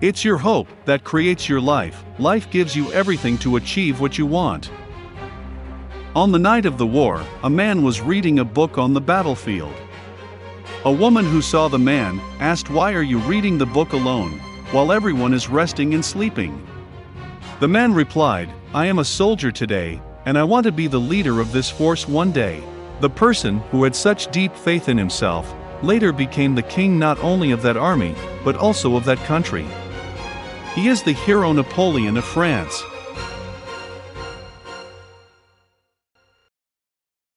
It's your hope that creates your life. Life gives you everything to achieve what you want. On the night of the war, a man was reading a book on the battlefield. A woman who saw the man asked, Why are you reading the book alone, while everyone is resting and sleeping? The man replied, I am a soldier today, and I want to be the leader of this force one day. The person who had such deep faith in himself later became the king not only of that army, but also of that country. He is the hero Napoleon of France.